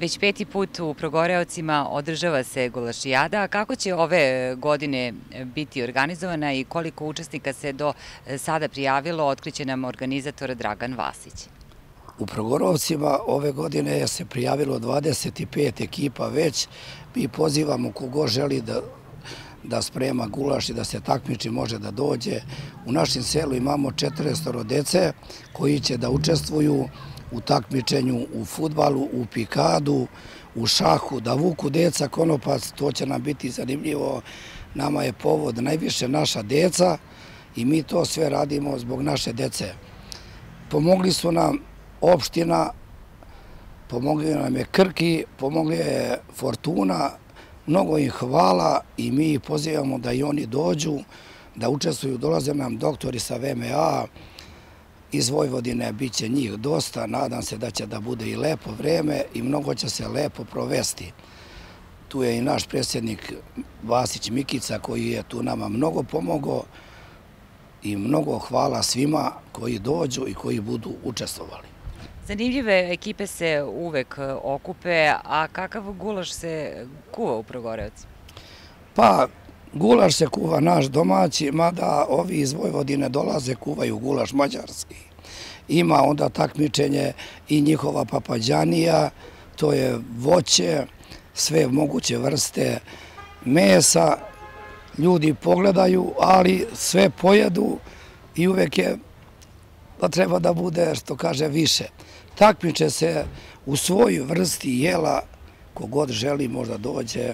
Već peti put u Progoreocima održava se gulašijada. A kako će ove godine biti organizovana i koliko učesnika se do sada prijavilo, otkriće nam organizator Dragan Vasić. U Progorovcima ove godine je se prijavilo 25 ekipa već. Mi pozivamo kogo želi da da sprema gulaš i da se takmiči može da dođe. U našem selu imamo 400 dece koji će da učestvuju u takmičenju u futbalu, u pikadu, u šahu, da vuku deca konopac, to će nam biti zanimljivo. Nama je povod najviše naša deca i mi to sve radimo zbog naše dece. Pomogli su nam opština, pomogli nam je Krki, pomogli je Fortuna, mnogo im hvala i mi pozivamo da i oni dođu, da učestvuju, dolaze nam doktori sa VMA, iz Vojvodine bit će njih dosta, nadam se da će da bude i lepo vreme i mnogo će se lepo provesti. Tu je i naš predsjednik Vasić Mikica koji je tu nama mnogo pomogao i mnogo hvala svima koji dođu i koji budu učestvovali. Zanimljive ekipe se uvek okupe, a kakav gulaš se kuva u Progorevcu? Pa, Gulaš se kuva naš domaći, mada ovi iz Vojvodine dolaze, kuvaju gulaš mađarski. Ima onda takmičenje i njihova papađanija, to je voće, sve moguće vrste mesa, ljudi pogledaju, ali sve pojedu i uvek je da treba da bude, što kaže, više. Takmiče se u svoj vrsti jela, kogod želi možda dođe,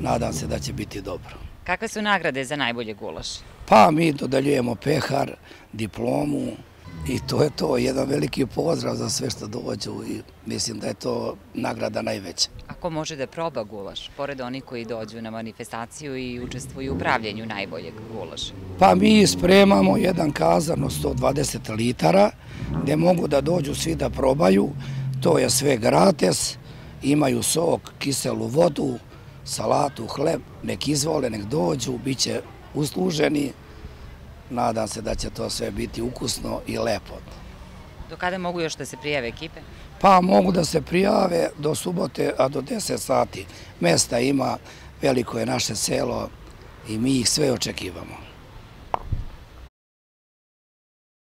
nadam se da će biti dobro. Kakve su nagrade za najbolje gulaš? Pa mi dodaljujemo pehar, diplomu i to je to. Jedan veliki pozdrav za sve što dođu i mislim da je to nagrada najveća. A ko može da proba gulaš, pored onih koji dođu na manifestaciju i učestvuju u pravljenju najboljeg gulaša? Pa mi spremamo jedan kazan od 120 litara gde mogu da dođu svi da probaju. To je sve gratis, imaju sok, kiselu vodu, salatu, hleb, nek izvole, nek dođu, bit će usluženi. Nadam se da će to sve biti ukusno i lepo. Do kada mogu još da se prijave ekipe? Pa mogu da se prijave do subote, a do 10 sati. Mesta ima, veliko je naše selo i mi ih sve očekivamo.